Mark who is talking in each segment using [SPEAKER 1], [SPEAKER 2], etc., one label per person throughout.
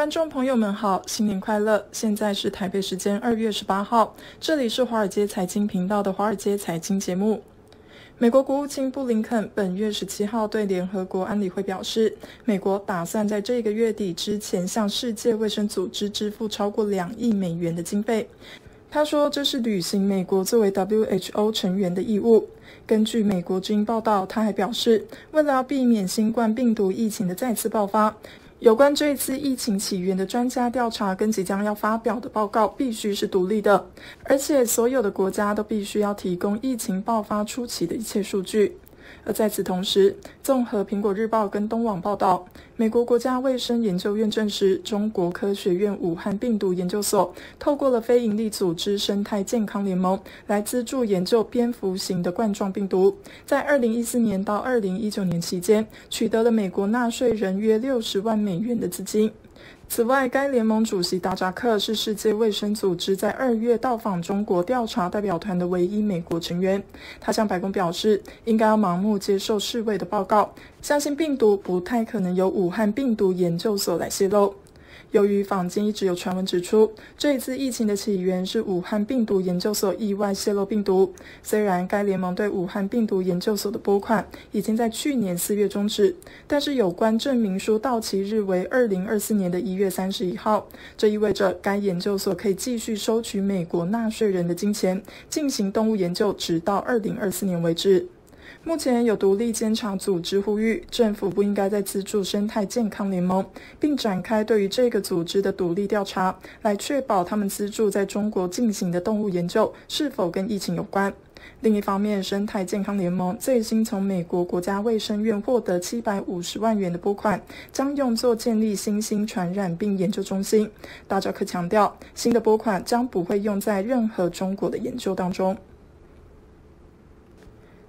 [SPEAKER 1] 观众朋友们好，新年快乐！现在是台北时间二月十八号，这里是华尔街财经频道的华尔街财经节目。美国国务卿布林肯本月十七号对联合国安理会表示，美国打算在这个月底之前向世界卫生组织支付超过两亿美元的经费。他说，这是履行美国作为 WHO 成员的义务。根据美国之音报道，他还表示，为了要避免新冠病毒疫情的再次爆发。有关这一次疫情起源的专家调查跟即将要发表的报告必须是独立的，而且所有的国家都必须要提供疫情爆发初期的一切数据。而在此同时，综合《苹果日报》跟东网报道，美国国家卫生研究院证实，中国科学院武汉病毒研究所透过了非营利组织生态健康联盟来资助研究蝙蝠型的冠状病毒，在二零一四年到二零一九年期间，取得了美国纳税人约六十万美元的资金。此外，该联盟主席达扎克是世界卫生组织在二月到访中国调查代表团的唯一美国成员。他向白宫表示，应该要盲目接受世卫的报告，相信病毒不太可能由武汉病毒研究所来泄露。由于坊间一直有传闻指出，这一次疫情的起源是武汉病毒研究所意外泄露病毒。虽然该联盟对武汉病毒研究所的拨款已经在去年四月终止，但是有关证明书到期日为二零二四年的一月三十一号，这意味着该研究所可以继续收取美国纳税人的金钱，进行动物研究，直到二零二四年为止。目前有独立监察组织呼吁政府不应该再资助生态健康联盟，并展开对于这个组织的独立调查，来确保他们资助在中国进行的动物研究是否跟疫情有关。另一方面，生态健康联盟最新从美国国家卫生院获得七百五十万元的拨款，将用作建立新兴传染病研究中心。大扎克强调，新的拨款将不会用在任何中国的研究当中。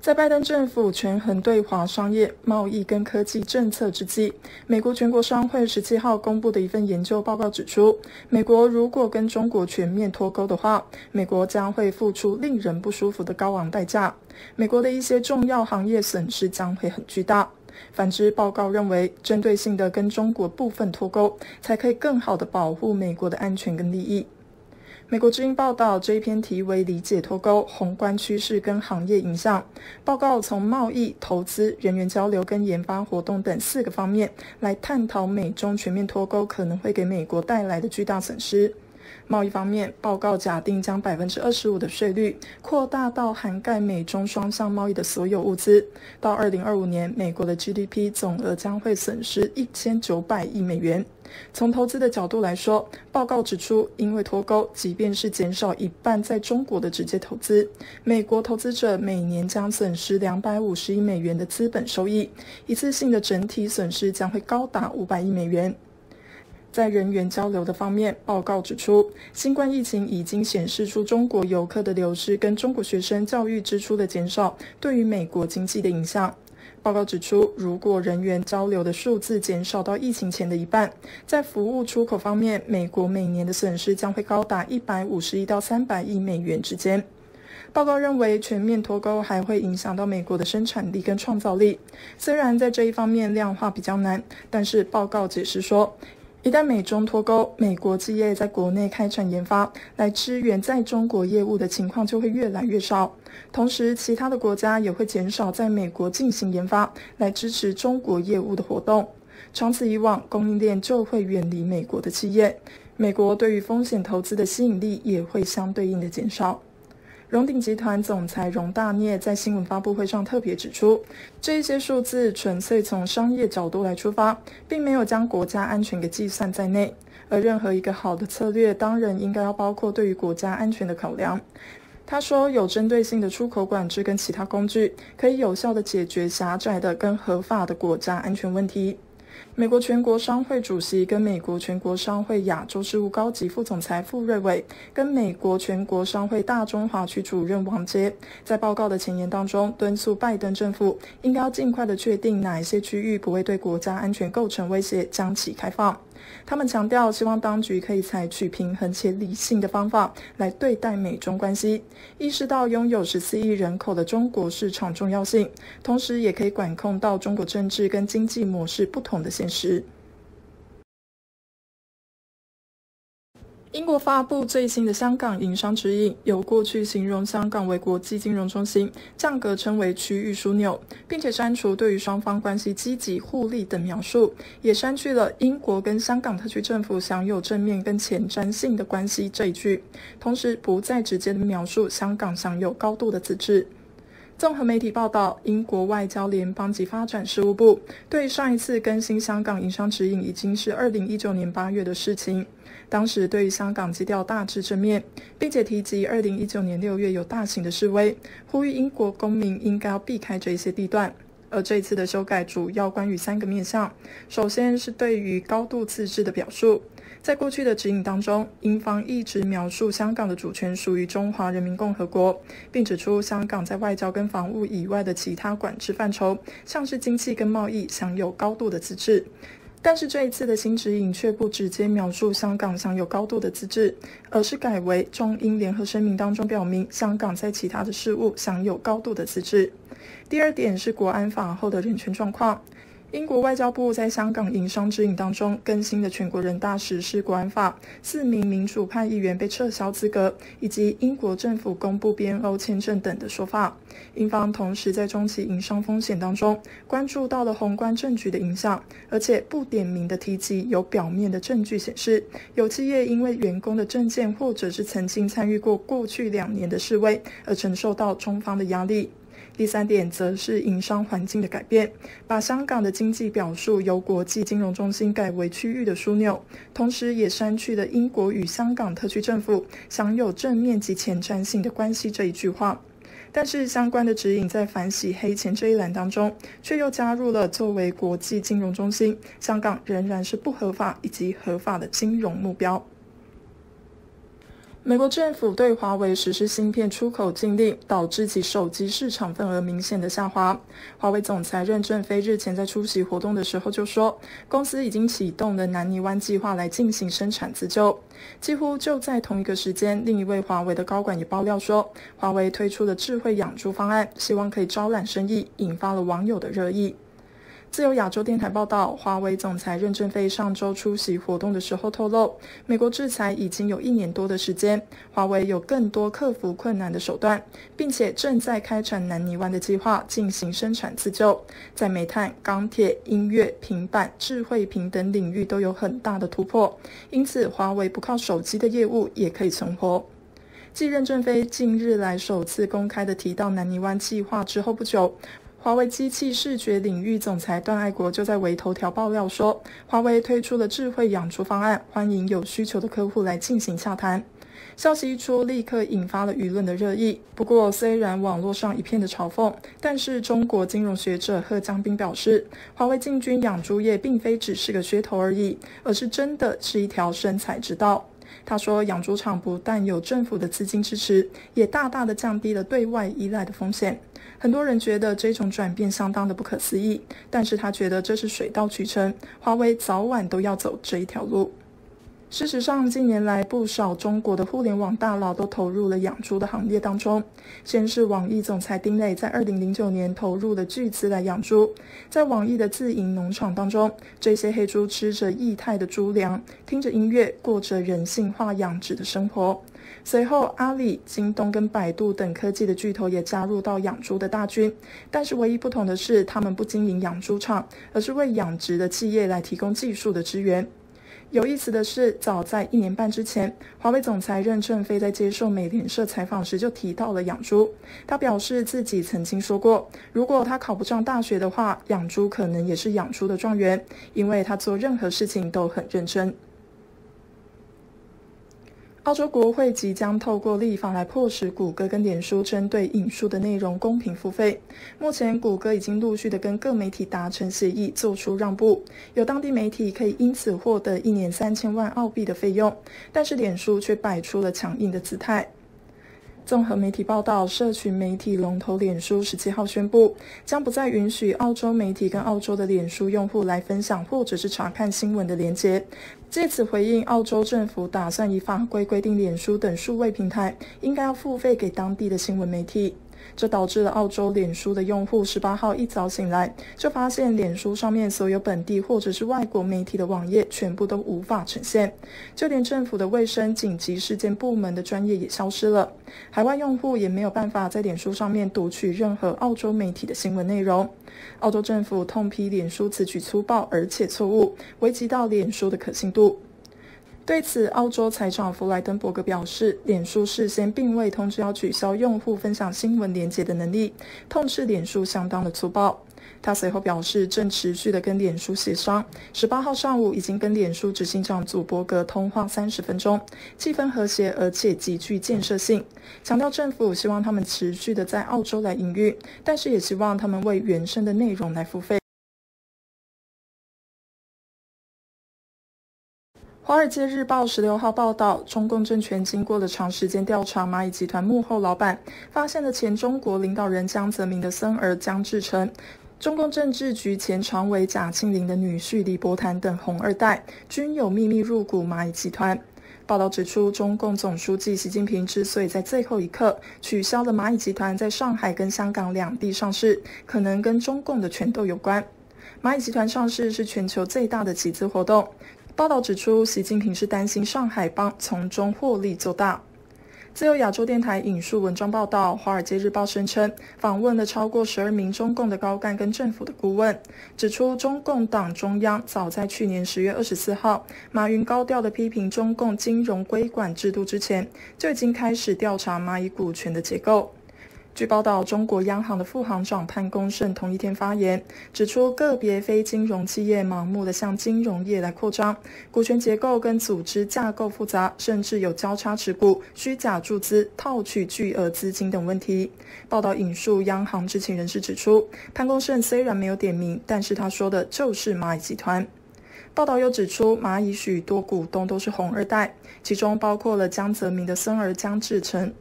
[SPEAKER 1] 在拜登政府权衡对华商业、贸易跟科技政策之际，美国全国商会十七号公布的一份研究报告指出，美国如果跟中国全面脱钩的话，美国将会付出令人不舒服的高昂代价。美国的一些重要行业损失将会很巨大。反之，报告认为，针对性的跟中国部分脱钩，才可以更好的保护美国的安全跟利益。美国之音报道这一篇题为《理解脱钩宏观趋势跟行业影响》报告，从贸易、投资、人员交流跟研发活动等四个方面来探讨美中全面脱钩可能会给美国带来的巨大损失。贸易方面，报告假定将百分之二十五的税率扩大到涵盖美中双向贸易的所有物资，到二零二五年，美国的 GDP 总额将会损失一千九百亿美元。从投资的角度来说，报告指出，因为脱钩，即便是减少一半在中国的直接投资，美国投资者每年将损失两百五十亿美元的资本收益，一次性的整体损失将会高达五百亿美元。在人员交流的方面，报告指出，新冠疫情已经显示出中国游客的流失跟中国学生教育支出的减少对于美国经济的影响。报告指出，如果人员交流的数字减少到疫情前的一半，在服务出口方面，美国每年的损失将会高达一百五十亿到三百亿美元之间。报告认为，全面脱钩还会影响到美国的生产力跟创造力。虽然在这一方面量化比较难，但是报告解释说。一旦美中脱钩，美国企业在国内开展研发来支援在中国业务的情况就会越来越少。同时，其他的国家也会减少在美国进行研发来支持中国业务的活动。长此以往，供应链就会远离美国的企业，美国对于风险投资的吸引力也会相对应的减少。荣鼎集团总裁荣大聂在新闻发布会上特别指出，这些数字纯粹从商业角度来出发，并没有将国家安全给计算在内。而任何一个好的策略，当然应该要包括对于国家安全的考量。他说，有针对性的出口管制跟其他工具，可以有效的解决狭窄的跟合法的国家安全问题。美国全国商会主席跟美国全国商会亚洲事务高级副总裁傅瑞伟，跟美国全国商会大中华区主任王杰，在报告的前言当中，敦促拜登政府应该要尽快的确定哪一些区域不会对国家安全构成威胁，将其开放。他们强调，希望当局可以采取平衡且理性的方法来对待美中关系，意识到拥有十四亿人口的中国市场重要性，同时也可以管控到中国政治跟经济模式不同的现实。英国发布最新的香港营商指引，由过去形容香港为国际金融中心，降格称为区域枢纽，并且删除对于双方关系积极互利等描述，也删去了英国跟香港特区政府享有正面跟前瞻性的关系这一句，同时不再直接描述香港享有高度的自治。综合媒体报道，英国外交联邦及发展事务部对上一次更新香港营商指引已经是二零一九年八月的事情。当时对于香港基调大致正面，并且提及二零一九年六月有大型的示威，呼吁英国公民应该要避开这些地段。而这一次的修改主要关于三个面向，首先是对于高度自治的表述。在过去的指引当中，英方一直描述香港的主权属于中华人民共和国，并指出香港在外交跟防务以外的其他管制范畴，像是经济跟贸易，享有高度的自治。但是这一次的新指引却不直接描述香港享有高度的自治，而是改为中英联合声明当中表明香港在其他的事务享有高度的自治。第二点是国安法后的人权状况。英国外交部在香港营商指引当中更新的全国人大实施国安法，四名民主派议员被撤销资格，以及英国政府公布 BNO 签证等的说法。英方同时在中期营商风险当中关注到了宏观政局的影响，而且不点名的提及有表面的证据显示，有企业因为员工的证件或者是曾经参与过过去两年的示威而承受到中方的压力。第三点则是营商环境的改变，把香港的经济表述由国际金融中心改为区域的枢纽，同时也删去了英国与香港特区政府享有正面及前瞻性的关系这一句话。但是相关的指引在反洗黑钱这一栏当中，却又加入了作为国际金融中心，香港仍然是不合法以及合法的金融目标。美国政府对华为实施芯片出口禁令，导致其手机市场份额明显的下滑。华为总裁任正非日前在出席活动的时候就说，公司已经启动了南泥湾计划来进行生产自救。几乎就在同一个时间，另一位华为的高管也爆料说，华为推出了智慧养猪方案，希望可以招揽生意，引发了网友的热议。自由亚洲电台报道，华为总裁任正非上周出席活动的时候透露，美国制裁已经有一年多的时间，华为有更多克服困难的手段，并且正在开展南泥湾的计划进行生产自救，在煤炭、钢铁、音乐、平板、智慧屏等领域都有很大的突破，因此华为不靠手机的业务也可以存活。继任正非近日来首次公开的提到南泥湾计划之后不久。华为机器视觉领域总裁段爱国就在微头条爆料说，华为推出了智慧养猪方案，欢迎有需求的客户来进行洽谈。消息一出，立刻引发了舆论的热议。不过，虽然网络上一片的嘲讽，但是中国金融学者贺江斌表示，华为进军养猪业并非只是个噱头而已，而是真的是一条生财之道。他说，养猪场不但有政府的资金支持，也大大的降低了对外依赖的风险。很多人觉得这种转变相当的不可思议，但是他觉得这是水到渠成，华为早晚都要走这一条路。事实上，近年来不少中国的互联网大佬都投入了养猪的行列当中。先是网易总裁丁磊在二零零九年投入了巨资来养猪，在网易的自营农场当中，这些黑猪吃着液态的猪粮，听着音乐，过着人性化养殖的生活。随后，阿里、京东跟百度等科技的巨头也加入到养猪的大军，但是唯一不同的是，他们不经营养猪场，而是为养殖的企业来提供技术的支援。有意思的是，早在一年半之前，华为总裁任正非在接受美联社采访时就提到了养猪。他表示自己曾经说过，如果他考不上大学的话，养猪可能也是养猪的状元，因为他做任何事情都很认真。澳洲国会即将透过立法来迫使谷歌跟脸书针对引述的内容公平付费。目前，谷歌已经陆续的跟各媒体达成协议，做出让步，有当地媒体可以因此获得一年三千万澳币的费用，但是脸书却摆出了强硬的姿态。综合媒体报道，社群媒体龙头脸书十七号宣布，将不再允许澳洲媒体跟澳洲的脸书用户来分享或者是查看新闻的连接，借此回应澳洲政府打算以法规规定脸书等数位平台应该要付费给当地的新闻媒体。这导致了澳洲脸书的用户十八号一早醒来，就发现脸书上面所有本地或者是外国媒体的网页全部都无法呈现，就连政府的卫生紧急事件部门的专业也消失了。海外用户也没有办法在脸书上面读取任何澳洲媒体的新闻内容。澳洲政府痛批脸书此举粗暴而且错误，危及到脸书的可信度。对此，澳洲财长弗莱登伯格表示，脸书事先并未通知要取消用户分享新闻连接的能力，痛斥脸书相当的粗暴。他随后表示，正持续的跟脸书协商。十八号上午已经跟脸书执行长祖伯格通话三十分钟，气氛和谐而且极具建设性，强调政府希望他们持续的在澳洲来营运，但是也希望他们为原生的内容来付费。《华尔街日报》十六号报道，中共政权经过了长时间调查，蚂蚁集团幕后老板发现了前中国领导人江泽民的孙儿江志成、中共政治局前常委贾庆林的女婿李伯坦等红二代均有秘密入股蚂蚁集团。报道指出，中共总书记习近平之所以在最后一刻取消了蚂蚁集团在上海跟香港两地上市，可能跟中共的权斗有关。蚂蚁集团上市是全球最大的集资活动。报道指出，习近平是担心上海帮从中获利做大。自由亚洲电台引述文章报道，《华尔街日报》声称，访问了超过十二名中共的高干跟政府的顾问，指出中共党中央早在去年十月二十四号，马云高调的批评中共金融规管制度之前，就已经开始调查蚂蚁股权的结构。据报道，中国央行的副行长潘功胜同一天发言，指出个别非金融企业盲目的向金融业来扩张，股权结构跟组织架构复杂，甚至有交叉持股、虚假注资、套取巨额资金等问题。报道引述央行知情人士指出，潘功胜虽然没有点名，但是他说的就是蚂蚁集团。报道又指出，蚂蚁许多股东都是红二代，其中包括了江泽民的孙儿江志成。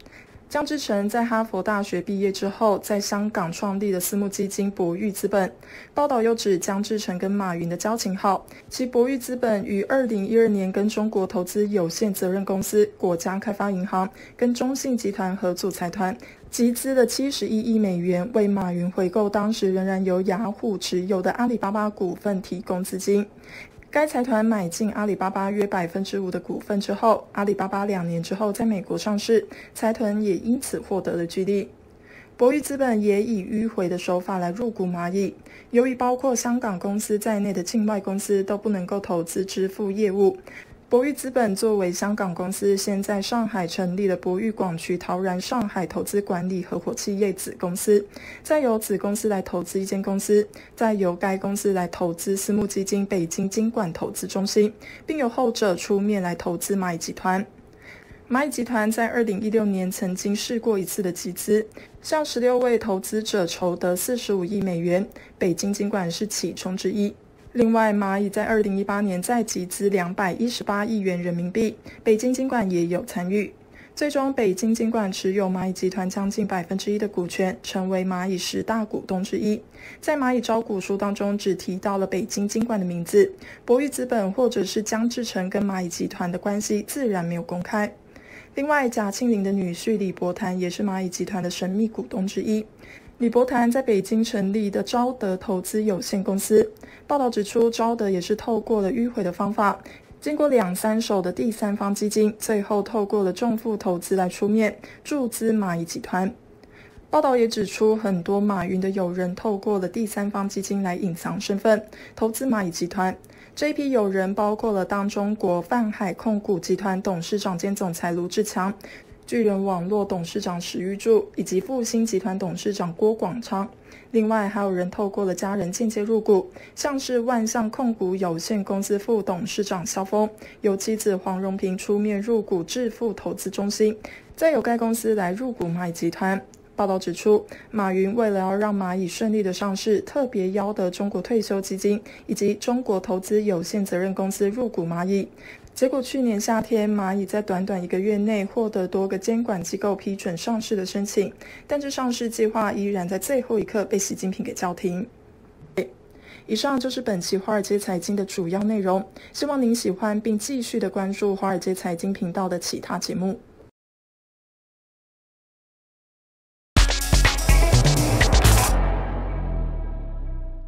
[SPEAKER 1] 江志成在哈佛大学毕业之后，在香港创立了私募基金博裕资本。报道又指江志成跟马云的交情好，其博裕资本于二零一二年跟中国投资有限责任公司、国家开发银行跟中信集团合组财团，集资了七十一亿美元，为马云回购当时仍然由雅虎持有的阿里巴巴股份提供资金。该财团买进阿里巴巴约百分之五的股份之后，阿里巴巴两年之后在美国上市，财团也因此获得了巨利。博裕资本也以迂回的手法来入股蚂蚁，由于包括香港公司在内的境外公司都不能够投资支付业务。博裕资本作为香港公司，先在上海成立了博裕广渠陶然上海投资管理合伙企业子公司，再由子公司来投资一间公司，再由该公司来投资私募基金北京金管投资中心，并由后者出面来投资蚂蚁集团。蚂蚁集团在二零一六年曾经试过一次的集资，向十六位投资者筹得四十五亿美元，北京金管是其中之一。另外，蚂蚁在二零一八年再集资两百一十八亿元人民币，北京金管也有参与。最终，北京金管持有蚂蚁集团将近百分之一的股权，成为蚂蚁十大股东之一。在蚂蚁招股书当中，只提到了北京金管的名字，博裕资本或者是江志成跟蚂蚁集团的关系自然没有公开。另外，贾庆林的女婿李伯坦也是蚂蚁集团的神秘股东之一。李伯坦在北京成立的招德投资有限公司，报道指出，招德也是透过了迂回的方法，经过两三手的第三方基金，最后透过了重富投资来出面注资蚂蚁集团。报道也指出，很多马云的友人透过了第三方基金来隐藏身份投资蚂蚁集团。这一批友人包括了当中国泛海控股集团董事长兼总裁卢志强。巨人网络董事长史玉柱以及复兴集团董事长郭广昌，另外还有人透过了家人间接入股，像是万象控股有限公司副董事长肖峰，由妻子黄荣平出面入股致富投资中心，再由该公司来入股蚂蚁集团。报道指出，马云为了要让蚂蚁顺利的上市，特别邀得中国退休基金以及中国投资有限责任公司入股蚂蚁。结果去年夏天，蚂蚁在短短一个月内获得多个监管机构批准上市的申请，但这上市计划依然在最后一刻被习近平给叫停。以上就是本期华尔街财经的主要内容，希望您喜欢并继续的关注华尔街财经频道的其他节目。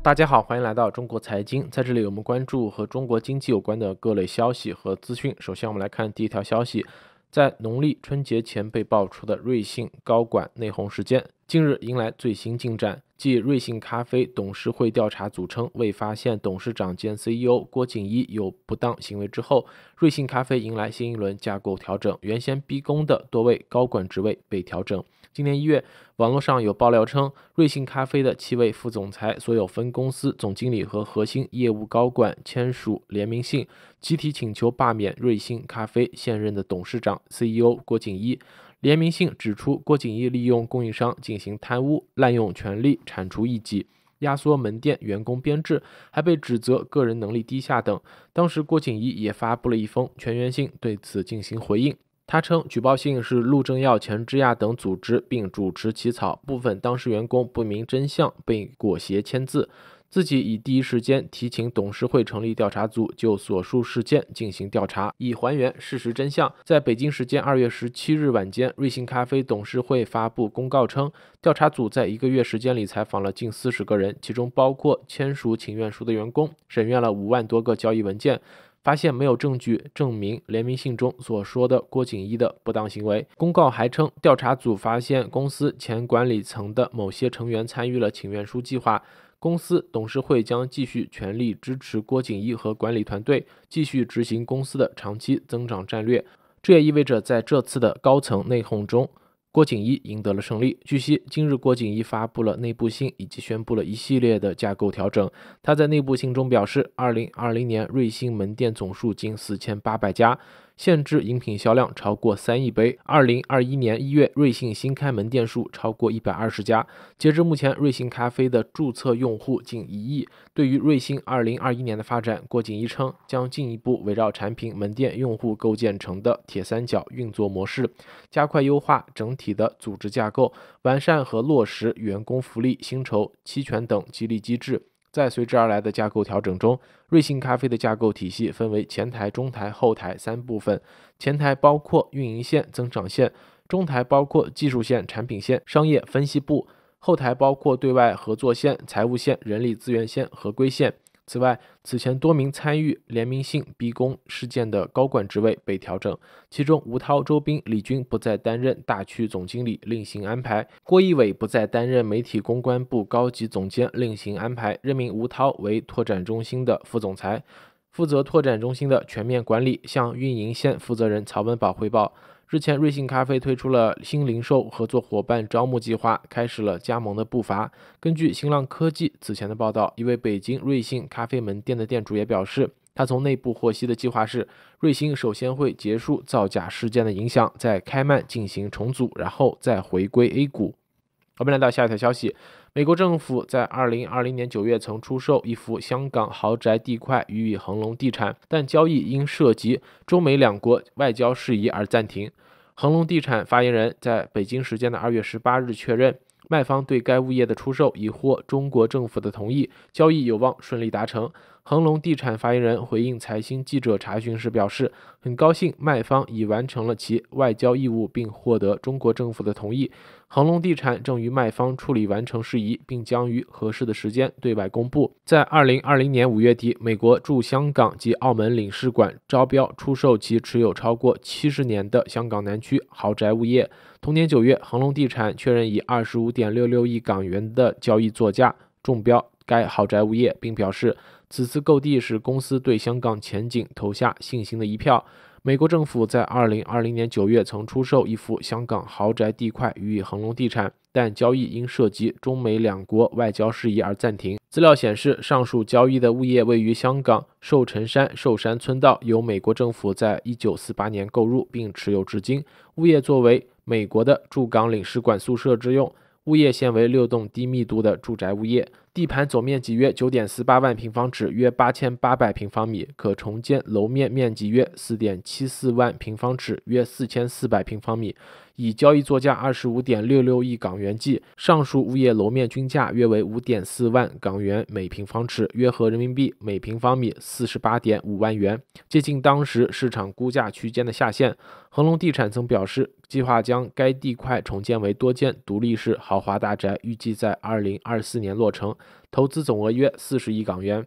[SPEAKER 2] 大家好，欢迎来到中国财经，在这里我们关注和中国经济有关的各类消息和资讯。首先，我们来看第一条消息，在农历春节前被爆出的瑞幸高管内讧事件，近日迎来最新进展。继瑞幸咖啡董事会调查组称未发现董事长兼 CEO 郭景一有不当行为之后，瑞幸咖啡迎来新一轮架构调整，原先逼宫的多位高管职位被调整。今年一月，网络上有爆料称，瑞幸咖啡的七位副总裁、所有分公司总经理和核心业务高管签署联名信，集体请求罢免瑞幸咖啡现任的董事长、CEO 郭景一。联名信指出，郭景一利用供应商进行贪污、滥用权力、铲除异己、压缩门店员工编制，还被指责个人能力低下等。当时，郭景一也发布了一封全员信，对此进行回应。他称，举报信是陆正耀、钱之亚等组织并主持起草，部分当事员工不明真相，被裹挟签字。自己已第一时间提请董事会成立调查组，就所述事件进行调查，以还原事实真相。在北京时间二月十七日晚间，瑞幸咖啡董事会发布公告称，调查组在一个月时间里采访了近四十个人，其中包括签署请愿书的员工，审阅了五万多个交易文件，发现没有证据证明联名信中所说的郭景一的不当行为。公告还称，调查组发现公司前管理层的某些成员参与了请愿书计划。公司董事会将继续全力支持郭景一和管理团队，继续执行公司的长期增长战略。这也意味着，在这次的高层内讧中，郭景一赢得了胜利。据悉，今日郭景一发布了内部信，以及宣布了一系列的架构调整。他在内部信中表示，二零二零年瑞幸门店总数近四千八百家。限制饮品销量超过三亿杯。二零二一年一月，瑞幸新开门店数超过一百二十家。截至目前，瑞幸咖啡的注册用户近一亿。对于瑞幸二零二一年的发展，郭景一称将进一步围绕产品、门店、用户构建成的铁三角运作模式，加快优化整体的组织架构，完善和落实员工福利、薪酬、期权等激励机制。在随之而来的架构调整中，瑞幸咖啡的架构体系分为前台、中台、后台三部分。前台包括运营线、增长线；中台包括技术线、产品线、商业分析部；后台包括对外合作线、财务线、人力资源线、合规线。此外，此前多名参与联名信逼宫事件的高管职位被调整，其中吴涛、周斌、李军不再担任大区总经理，另行安排；郭一伟不再担任媒体公关部高级总监，另行安排，任命吴涛为拓展中心的副总裁，负责拓展中心的全面管理，向运营线负责人曹文宝汇报。日前，瑞幸咖啡推出了新零售合作伙伴招募计划，开始了加盟的步伐。根据新浪科技此前的报道，一位北京瑞幸咖啡门店的店主也表示，他从内部获悉的计划是，瑞幸首先会结束造假事件的影响，在开曼进行重组，然后再回归 A 股。我们来到下一条消息，美国政府在二零二零年九月曾出售一幅香港豪宅地块予以恒隆地产，但交易因涉及中美两国外交事宜而暂停。恒隆地产发言人在北京时间的二月十八日确认，卖方对该物业的出售已获中国政府的同意，交易有望顺利达成。恒隆地产发言人回应财新记者查询时表示，很高兴卖方已完成了其外交义务，并获得中国政府的同意。恒隆地产正与卖方处理完成事宜，并将于合适的时间对外公布。在二零二零年五月底，美国驻香港及澳门领事馆招标出售其持有超过七十年的香港南区豪宅物业。同年九月，恒隆地产确认以二十五点六六亿港元的交易作价中标该豪宅物业，并表示。此次购地是公司对香港前景投下信心的一票。美国政府在二零二零年九月曾出售一幅香港豪宅地块予以恒隆地产，但交易因涉及中美两国外交事宜而暂停。资料显示，上述交易的物业位于香港寿辰山寿山村道，由美国政府在一九四八年购入并持有至今。物业作为美国的驻港领事馆宿舍之用。物业现为六栋低密度的住宅物业。地盘总面积约九点四八万平方尺，约八千八百平方米，可重建楼面面积约四点七四万平方尺，约四千四百平方米。以交易作价二十五点六六亿港元计，上述物业楼面均价约为五点四万港元每平方尺，约合人民币每平方米四十八点五万元，接近当时市场估价区间的下限。恒隆地产曾表示，计划将该地块重建为多间独立式豪华大宅，预计在二零二四年落成。投资总额约四十亿港元。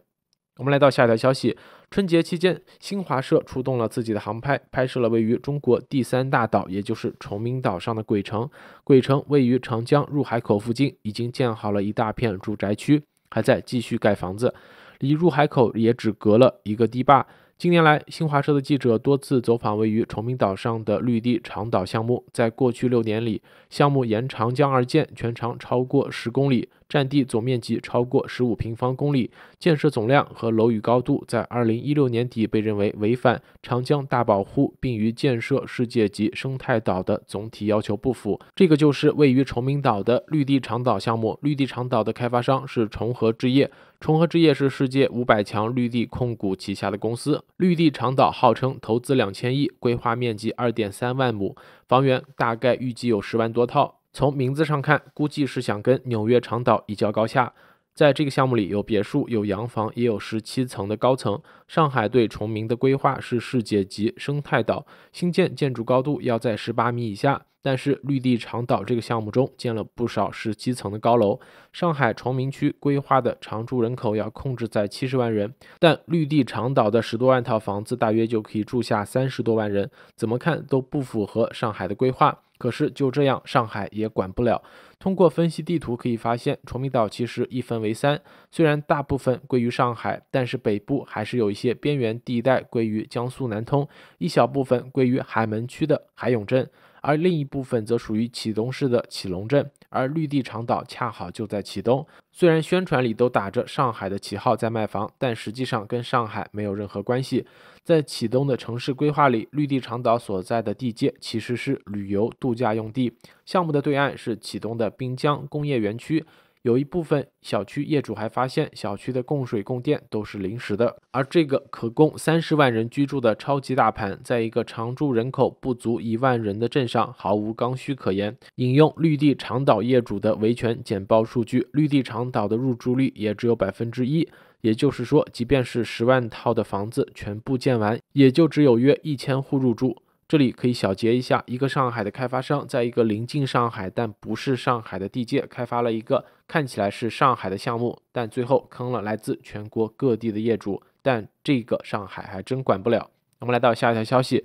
[SPEAKER 2] 我们来到下一条消息，春节期间，新华社出动了自己的航拍，拍摄了位于中国第三大岛，也就是崇明岛上的鬼城。鬼城位于长江入海口附近，已经建好了一大片住宅区，还在继续盖房子，离入海口也只隔了一个堤坝。近年来，新华社的记者多次走访位于崇明岛上的绿地长岛项目。在过去六年里，项目沿长江而建，全长超过十公里，占地总面积超过十五平方公里，建设总量和楼宇高度在二零一六年底被认为违反长江大保护，并与建设世界级生态岛的总体要求不符。这个就是位于崇明岛的绿地长岛项目。绿地长岛的开发商是重合置业。重合置业是世界五百强绿地控股旗下的公司。绿地长岛号称投资两千亿，规划面积二点三万亩，房源大概预计有十万多套。从名字上看，估计是想跟纽约长岛一较高下。在这个项目里，有别墅，有洋房，也有十七层的高层。上海对崇明的规划是世界级生态岛，新建建筑高度要在十八米以下。但是绿地长岛这个项目中建了不少十七层的高楼。上海崇明区规划的常住人口要控制在七十万人，但绿地长岛的十多万套房子大约就可以住下三十多万人，怎么看都不符合上海的规划。可是就这样，上海也管不了。通过分析地图可以发现，崇明岛其实一分为三，虽然大部分归于上海，但是北部还是有一些边缘地带归于江苏南通，一小部分归于海门区的海永镇。而另一部分则属于启东市的启龙镇，而绿地长岛恰好就在启东。虽然宣传里都打着上海的旗号在卖房，但实际上跟上海没有任何关系。在启东的城市规划里，绿地长岛所在的地界其实是旅游度假用地，项目的对岸是启东的滨江工业园区。有一部分小区业主还发现，小区的供水供电都是临时的，而这个可供三十万人居住的超级大盘，在一个常住人口不足一万人的镇上毫无刚需可言。引用绿地长岛业主的维权简报数据，绿地长岛的入住率也只有百分之一，也就是说，即便是十万套的房子全部建完，也就只有约一千户入住。这里可以小结一下：一个上海的开发商，在一个临近上海但不是上海的地界开发了一个看起来是上海的项目，但最后坑了来自全国各地的业主。但这个上海还真管不了。我们来到下一条消息：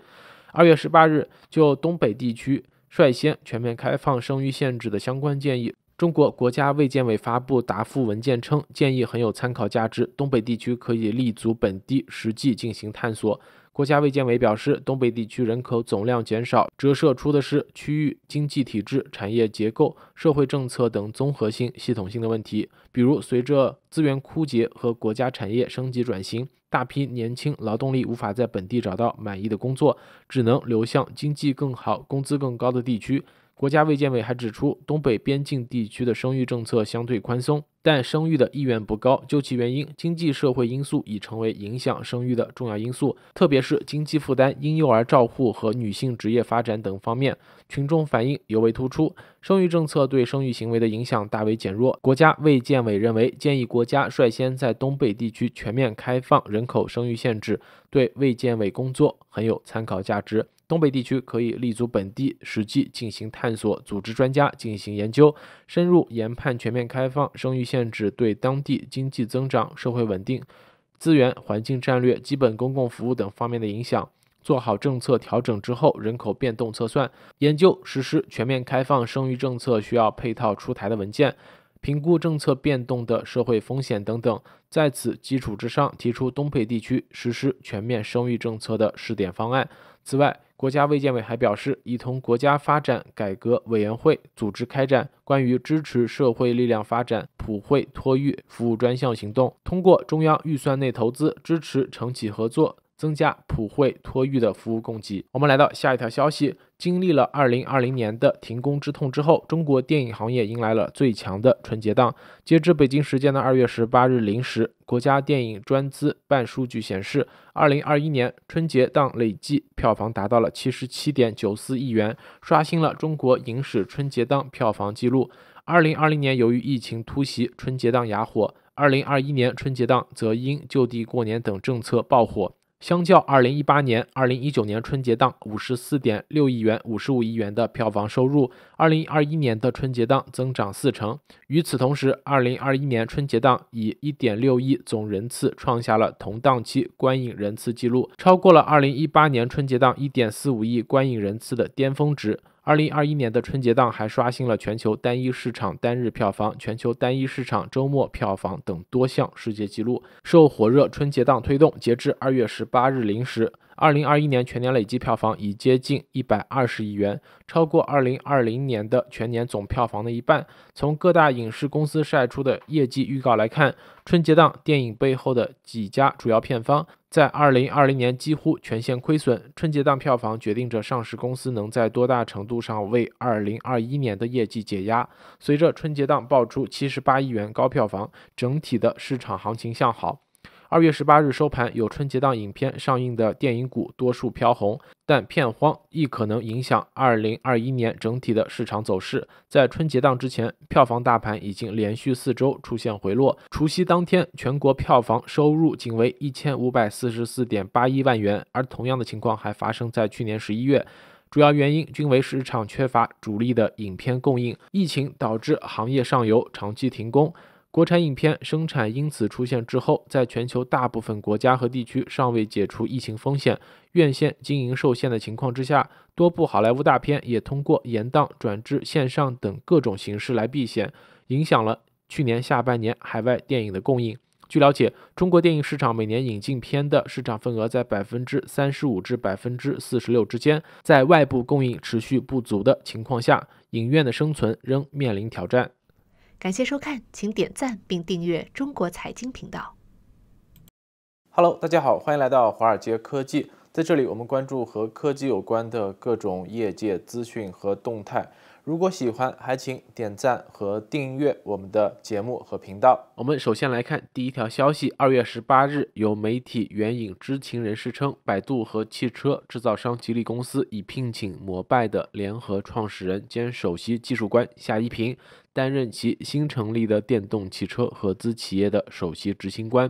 [SPEAKER 2] 二月十八日，就东北地区率先全面开放生育限制的相关建议，中国国家卫健委发布答复文件称，建议很有参考价值，东北地区可以立足本地实际进行探索。国家卫健委表示，东北地区人口总量减少，折射出的是区域经济体制、产业结构、社会政策等综合性、系统性的问题。比如，随着资源枯竭和国家产业升级转型，大批年轻劳动力无法在本地找到满意的工作，只能流向经济更好、工资更高的地区。国家卫健委还指出，东北边境地区的生育政策相对宽松，但生育的意愿不高。究其原因，经济社会因素已成为影响生育的重要因素，特别是经济负担、婴幼儿照护和女性职业发展等方面，群众反映尤为突出。生育政策对生育行为的影响大为减弱。国家卫健委认为，建议国家率先在东北地区全面开放人口生育限制，对卫健委工作很有参考价值。东北地区可以立足本地实际进行探索，组织专家进行研究，深入研判全面开放生育限制对当地经济增长、社会稳定、资源环境战略、基本公共服务等方面的影响，做好政策调整之后人口变动测算，研究实施全面开放生育政策需要配套出台的文件，评估政策变动的社会风险等等，在此基础之上提出东北地区实施全面生育政策的试点方案。此外，国家卫健委还表示，已同国家发展改革委员会组织开展关于支持社会力量发展普惠托育服务专项行动，通过中央预算内投资支持城企合作。增加普惠托育的服务供给。我们来到下一条消息，经历了二零二零年的停工之痛之后，中国电影行业迎来了最强的春节档。截至北京时间的二月十八日零时，国家电影专资办数据显示，二零二一年春节档累计票房达到了七十七点九四亿元，刷新了中国影史春节档票房纪录。二零二零年由于疫情突袭，春节档哑火；二零二一年春节档则因就地过年等政策爆火。相较二零一八年、二零一九年春节档五十四点六亿元、五十五亿元的票房收入，二零二一年的春节档增长四成。与此同时，二零二一年春节档以一点六亿总人次创下了同档期观影人次记录，超过了二零一八年春节档一点四五亿观影人次的巅峰值。二零二一年的春节档还刷新了全球单一市场单日票房、全球单一市场周末票房等多项世界纪录。受火热春节档推动，截至二月十八日零时。二零二一年全年累计票房已接近一百二十亿元，超过二零二零年的全年总票房的一半。从各大影视公司晒出的业绩预告来看，春节档电影背后的几家主要片方在二零二零年几乎全线亏损。春节档票房决定着上市公司能在多大程度上为二零二一年的业绩解压。随着春节档爆出七十八亿元高票房，整体的市场行情向好。二月十八日收盘，有春节档影片上映的电影股多数飘红，但片荒亦可能影响二零二一年整体的市场走势。在春节档之前，票房大盘已经连续四周出现回落。除夕当天，全国票房收入仅为一千五百四十四点八一万元，而同样的情况还发生在去年十一月。主要原因均为市场缺乏主力的影片供应，疫情导致行业上游长期停工。国产影片生产因此出现滞后，在全球大部分国家和地区尚未解除疫情风险、院线经营受限的情况之下，多部好莱坞大片也通过延档、转至线上等各种形式来避险，影响了去年下半年海外电影的供应。据了解，中国电影市场每年引进片的市场份额在百分之三十五至百分之四十六之间，在外部供应持续不足的情况下，影院的生存仍面临挑战。
[SPEAKER 3] 感谢收看，请点赞并订阅中国财经频道。
[SPEAKER 2] Hello，大家好，欢迎来到华尔街科技，在这里我们关注和科技有关的各种业界资讯和动态。如果喜欢，还请点赞和订阅我们的节目和频道。我们首先来看第一条消息：二月十八日，有媒体援引知情人士称，百度和汽车制造商吉利公司已聘请摩拜的联合创始人兼首席技术官夏一平担任其新成立的电动汽车合资企业的首席执行官。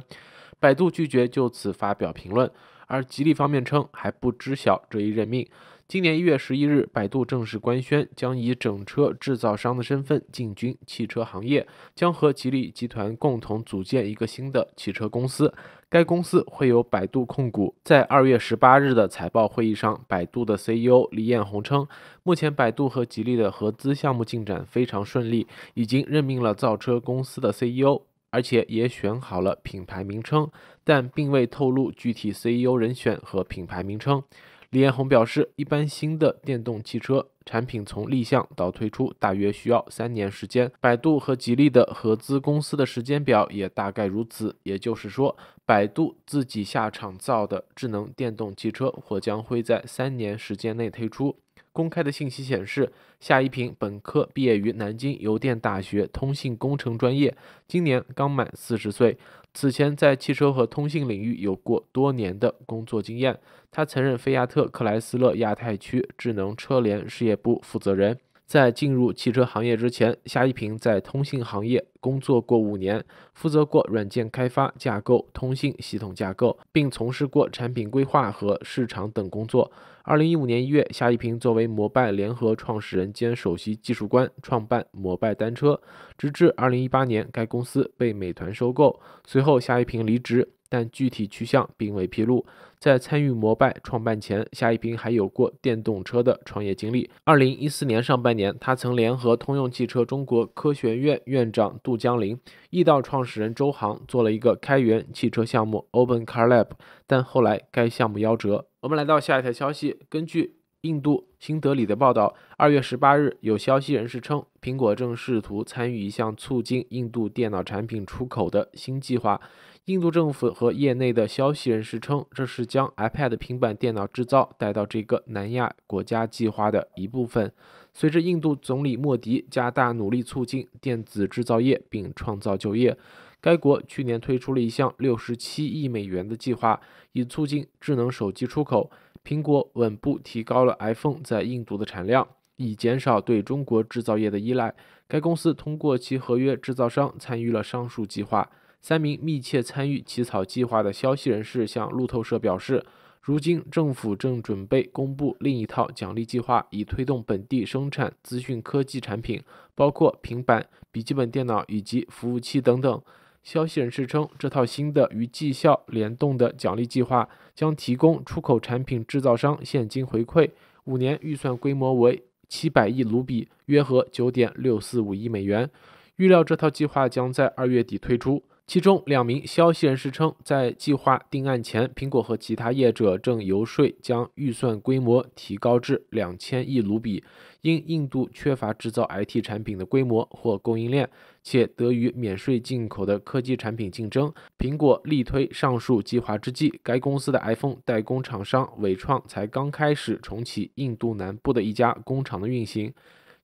[SPEAKER 2] 百度拒绝就此发表评论，而吉利方面称还不知晓这一任命。今年一月十一日，百度正式官宣将以整车制造商的身份进军汽车行业，将和吉利集团共同组建一个新的汽车公司。该公司会由百度控股。在二月十八日的财报会议上，百度的 CEO 李彦宏称，目前百度和吉利的合资项目进展非常顺利，已经任命了造车公司的 CEO，而且也选好了品牌名称，但并未透露具体 CEO 人选和品牌名称。李彦宏表示，一般新的电动汽车产品从立项到推出大约需要三年时间。百度和吉利的合资公司的时间表也大概如此，也就是说，百度自己下厂造的智能电动汽车或将会在三年时间内推出。公开的信息显示，夏一平本科毕业于南京邮电大学通信工程专业，今年刚满四十岁。此前在汽车和通信领域有过多年的工作经验。他曾任菲亚特克莱斯勒亚太区智能车联事业部负责人。在进入汽车行业之前，夏一平在通信行业工作过五年，负责过软件开发、架构、通信系统架构，并从事过产品规划和市场等工作。二零一五年一月，夏一平作为摩拜联合创始人兼首席技术官创办摩拜单车，直至二零一八年该公司被美团收购。随后，夏一平离职。但具体去向并未披露。在参与摩拜创办前，夏一平还有过电动车的创业经历。二零一四年上半年，他曾联合通用汽车中国科学院院长杜江林、易道创始人周航做了一个开源汽车项目 Open Car Lab，但后来该项目夭折。我们来到下一条消息，根据印度新德里的报道，二月十八日，有消息人士称，苹果正试图参与一项促进印度电脑产品出口的新计划。印度政府和业内的消息人士称，这是将 iPad 平板电脑制造带到这个南亚国家计划的一部分。随着印度总理莫迪加大努力促进电子制造业并创造就业，该国去年推出了一项67亿美元的计划，以促进智能手机出口。苹果稳步提高了 iPhone 在印度的产量，以减少对中国制造业的依赖。该公司通过其合约制造商参与了上述计划。三名密切参与起草计划的消息人士向路透社表示，如今政府正准备公布另一套奖励计划，以推动本地生产资讯科技产品，包括平板、笔记本电脑以及服务器等等。消息人士称，这套新的与绩效联动的奖励计划将提供出口产品制造商现金回馈，五年预算规模为七百亿卢比，约合九点六四五亿美元。预料这套计划将在二月底推出。其中两名消息人士称，在计划定案前，苹果和其他业者正游说将预算规模提高至两千亿卢比。因印度缺乏制造 IT 产品的规模或供应链，且得于免税进口的科技产品竞争，苹果力推上述计划之际，该公司的 iPhone 代工厂商伟创才刚开始重启印度南部的一家工厂的运行。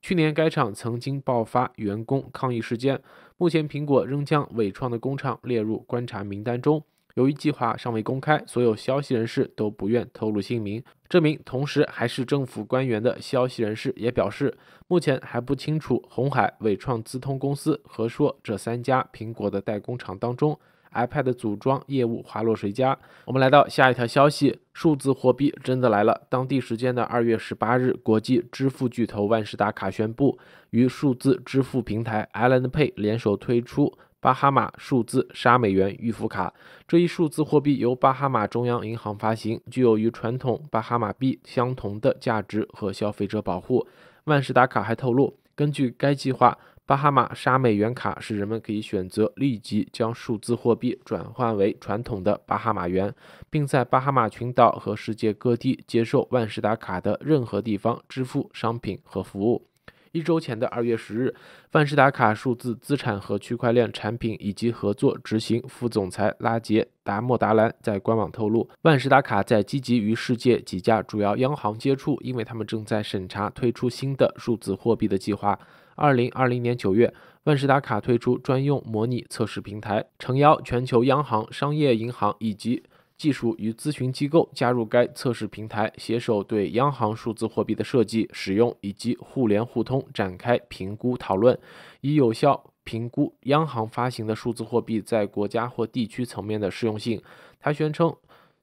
[SPEAKER 2] 去年，该厂曾经爆发员工抗议事件。目前，苹果仍将伟创的工厂列入观察名单中。由于计划尚未公开，所有消息人士都不愿透露姓名。这名同时还是政府官员的消息人士也表示，目前还不清楚红海、伟创、资通公司和硕这三家苹果的代工厂当中。iPad 组装业务滑落谁家？我们来到下一条消息，数字货币真的来了。当地时间的二月十八日，国际支付巨头万事达卡宣布，与数字支付平台 iLandPay 联手推出巴哈马数字沙美元预付卡。这一数字货币由巴哈马中央银行发行，具有与传统巴哈马币相同的价值和消费者保护。万事达卡还透露，根据该计划。巴哈马沙美元卡是人们可以选择立即将数字货币转换为传统的巴哈马元，并在巴哈马群岛和世界各地接受万事达卡的任何地方支付商品和服务。一周前的二月十日，万事达卡数字资产和区块链产品以及合作执行副总裁拉杰达莫达兰在官网透露，万事达卡在积极与世界几家主要央行接触，因为他们正在审查推出新的数字货币的计划。二零二零年九月，万事达卡推出专用模拟测试平台，诚邀全球央行、商业银行以及技术与咨询机构加入该测试平台，携手对央行数字货币的设计、使用以及互联互通展开评估讨论，以有效评估央行发行的数字货币在国家或地区层面的适用性。他宣称，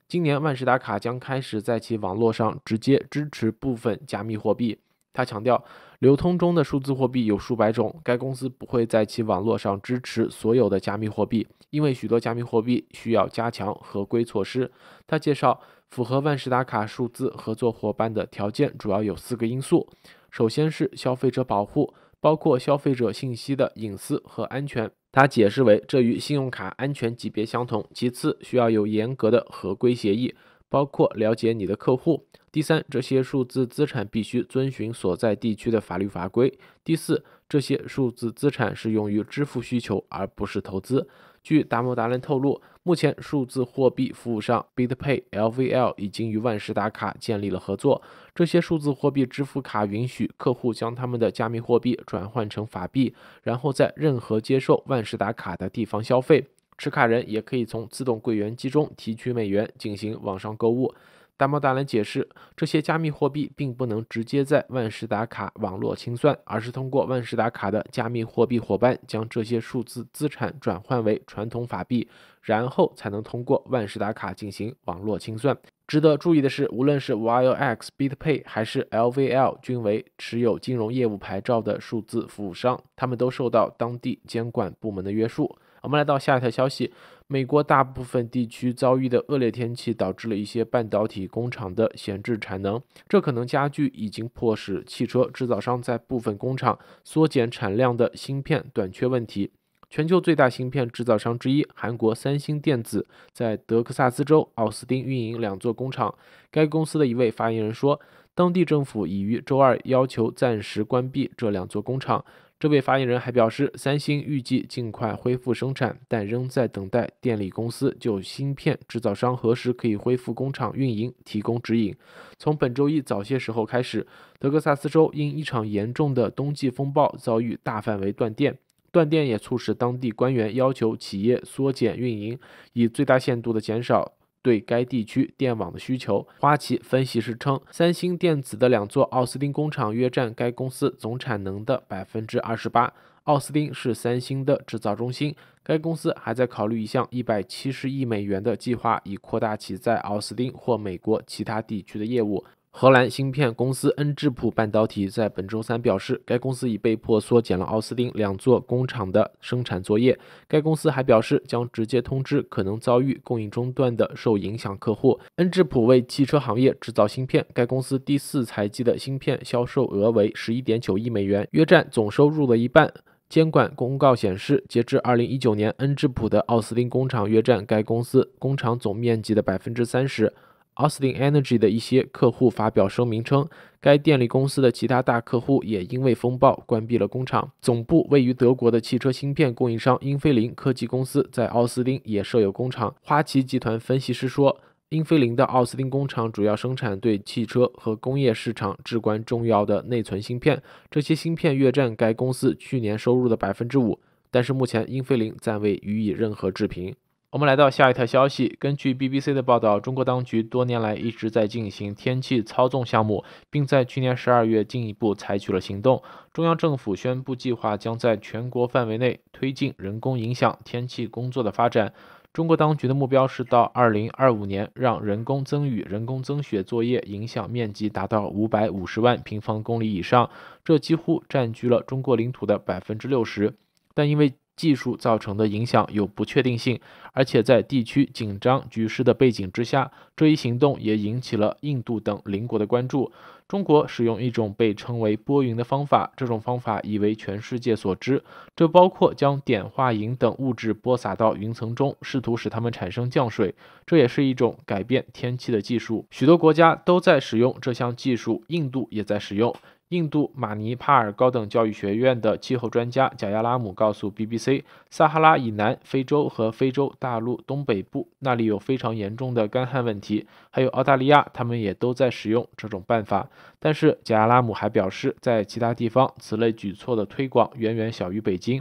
[SPEAKER 2] 今年万事达卡将开始在其网络上直接支持部分加密货币。他强调。流通中的数字货币有数百种，该公司不会在其网络上支持所有的加密货币，因为许多加密货币需要加强合规措施。他介绍，符合万事达卡数字合作伙伴的条件主要有四个因素：首先是消费者保护，包括消费者信息的隐私和安全。他解释为这与信用卡安全级别相同。其次，需要有严格的合规协议，包括了解你的客户。第三，这些数字资产必须遵循所在地区的法律法规。第四，这些数字资产是用于支付需求，而不是投资。据达摩达人透露，目前数字货币服务商 BitPay LVL 已经与万事达卡建立了合作。这些数字货币支付卡允许客户将他们的加密货币转换成法币，然后在任何接受万事达卡的地方消费。持卡人也可以从自动柜员机中提取美元进行网上购物。大猫大人解释，这些加密货币并不能直接在万事达卡网络清算，而是通过万事达卡的加密货币伙伴将这些数字资产转换为传统法币，然后才能通过万事达卡进行网络清算。值得注意的是，无论是 YLX、BitPay 还是 LVL，均为持有金融业务牌照的数字服务商，他们都受到当地监管部门的约束。我们来到下一条消息。美国大部分地区遭遇的恶劣天气，导致了一些半导体工厂的闲置产能，这可能加剧已经迫使汽车制造商在部分工厂缩减产量的芯片短缺问题。全球最大芯片制造商之一韩国三星电子在德克萨斯州奥斯汀运营两座工厂。该公司的一位发言人说，当地政府已于周二要求暂时关闭这两座工厂。这位发言人还表示，三星预计尽快恢复生产，但仍在等待电力公司就芯片制造商何时可以恢复工厂运营提供指引。从本周一早些时候开始，德克萨斯州因一场严重的冬季风暴遭遇大范围断电，断电也促使当地官员要求企业缩减运营，以最大限度地减少。对该地区电网的需求，花旗分析师称，三星电子的两座奥斯汀工厂约占该公司总产能的百分之二十八。奥斯汀是三星的制造中心，该公司还在考虑一项一百七十亿美元的计划，以扩大其在奥斯汀或美国其他地区的业务。荷兰芯片公司恩智浦半导体在本周三表示，该公司已被迫缩减了奥斯汀两座工厂的生产作业。该公司还表示，将直接通知可能遭遇供应中断的受影响客户。恩智浦为汽车行业制造芯片，该公司第四财季的芯片销售额为十一点九亿美元，约占总收入的一半。监管公告显示，截至二零一九年，恩智浦的奥斯汀工厂约占该公司工厂总面积的百分之三十。Austin Energy 的一些客户发表声明称，该电力公司的其他大客户也因为风暴关闭了工厂。总部位于德国的汽车芯片供应商英飞凌科技公司在奥斯汀也设有工厂。花旗集团分析师说，英飞凌的奥斯汀工厂主要生产对汽车和工业市场至关重要的内存芯片，这些芯片约占该公司去年收入的百分之五。但是目前英飞凌暂未予以任何置评。我们来到下一条消息。根据 BBC 的报道，中国当局多年来一直在进行天气操纵项目，并在去年十二月进一步采取了行动。中央政府宣布，计划将在全国范围内推进人工影响天气工作的发展。中国当局的目标是到二零二五年，让人工增雨、人工增雪作业影响面积达到五百五十万平方公里以上，这几乎占据了中国领土的百分之六十。但因为技术造成的影响有不确定性，而且在地区紧张局势的背景之下，这一行动也引起了印度等邻国的关注。中国使用一种被称为拨云的方法，这种方法已为全世界所知。这包括将碘化银等物质播撒到云层中，试图使它们产生降水。这也是一种改变天气的技术。许多国家都在使用这项技术，印度也在使用。印度马尼帕尔高等教育学院的气候专家贾亚拉姆告诉 BBC，撒哈拉以南非洲和非洲大陆东北部那里有非常严重的干旱问题，还有澳大利亚，他们也都在使用这种办法。但是贾亚拉姆还表示，在其他地方，此类举措的推广远远小于北京。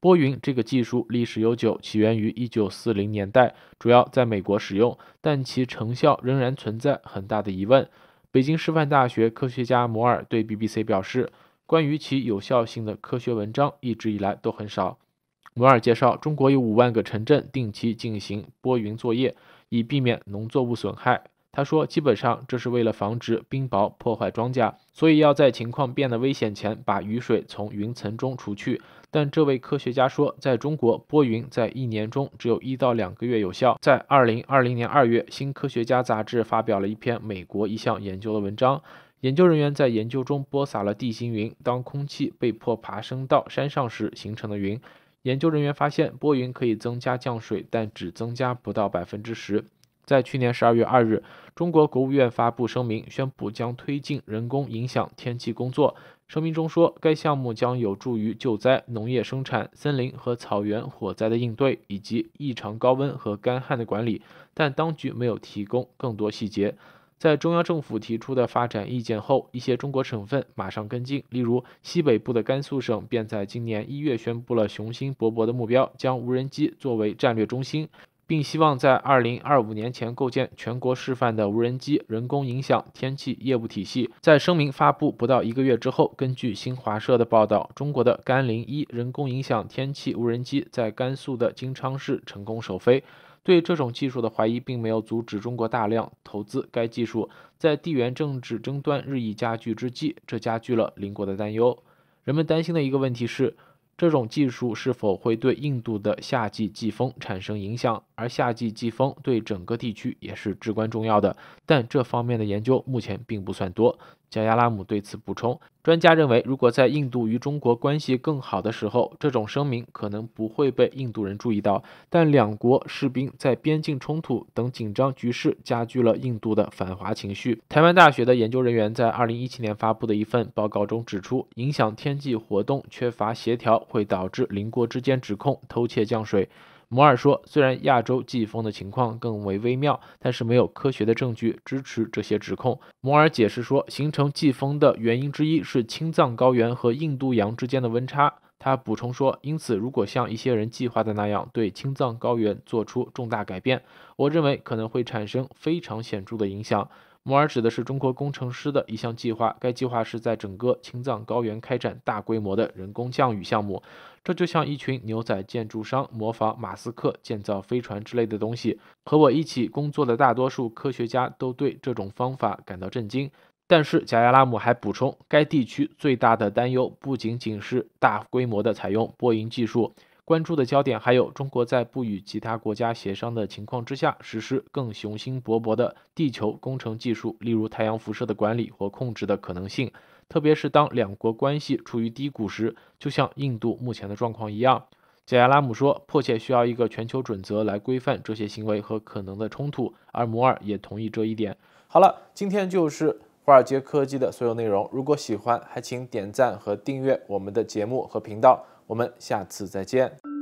[SPEAKER 2] 波云这个技术历史悠久，起源于1940年代，主要在美国使用，但其成效仍然存在很大的疑问。北京师范大学科学家摩尔对 BBC 表示，关于其有效性的科学文章一直以来都很少。摩尔介绍，中国有五万个城镇定期进行播云作业，以避免农作物损害。他说：“基本上这是为了防止冰雹破坏庄稼，所以要在情况变得危险前把雨水从云层中除去。”但这位科学家说，在中国播云在一年中只有一到两个月有效。在二零二零年二月，《新科学家》杂志发表了一篇美国一项研究的文章。研究人员在研究中播撒了地形云，当空气被迫爬升到山上时形成的云。研究人员发现，播云可以增加降水，但只增加不到百分之十。在去年十二月二日，中国国务院发布声明，宣布将推进人工影响天气工作。声明中说，该项目将有助于救灾、农业生产、森林和草原火灾的应对，以及异常高温和干旱的管理。但当局没有提供更多细节。在中央政府提出的发展意见后，一些中国省份马上跟进。例如，西北部的甘肃省便在今年一月宣布了雄心勃勃的目标，将无人机作为战略中心。并希望在二零二五年前构建全国示范的无人机人工影响天气业务体系。在声明发布不到一个月之后，根据新华社的报道，中国的甘霖一人工影响天气无人机在甘肃的金昌市成功首飞。对这种技术的怀疑并没有阻止中国大量投资该技术。在地缘政治争端日益加剧之际，这加剧了邻国的担忧。人们担心的一个问题是。这种技术是否会对印度的夏季季风产生影响？而夏季季风对整个地区也是至关重要的。但这方面的研究目前并不算多。贾亚拉姆对此补充：“专家认为，如果在印度与中国关系更好的时候，这种声明可能不会被印度人注意到。但两国士兵在边境冲突等紧张局势加剧了印度的反华情绪。”台湾大学的研究人员在2017年发布的一份报告中指出，影响天气活动缺乏协调会导致邻国之间指控偷窃降水。摩尔说：“虽然亚洲季风的情况更为微妙，但是没有科学的证据支持这些指控。”摩尔解释说，形成季风的原因之一是青藏高原和印度洋之间的温差。他补充说：“因此，如果像一些人计划的那样对青藏高原做出重大改变，我认为可能会产生非常显著的影响。”摩尔指的是中国工程师的一项计划，该计划是在整个青藏高原开展大规模的人工降雨项目。这就像一群牛仔建筑商模仿马斯克建造飞船之类的东西。和我一起工作的大多数科学家都对这种方法感到震惊。但是贾亚拉姆还补充，该地区最大的担忧不仅仅是大规模的采用波音技术。关注的焦点还有中国在不与其他国家协商的情况之下，实施更雄心勃勃的地球工程技术，例如太阳辐射的管理或控制的可能性。特别是当两国关系处于低谷时，就像印度目前的状况一样。贾亚拉姆说，迫切需要一个全球准则来规范这些行为和可能的冲突，而摩尔也同意这一点。好了，今天就是华尔街科技的所有内容。如果喜欢，还请点赞和订阅我们的节目和频道。我们下次再见。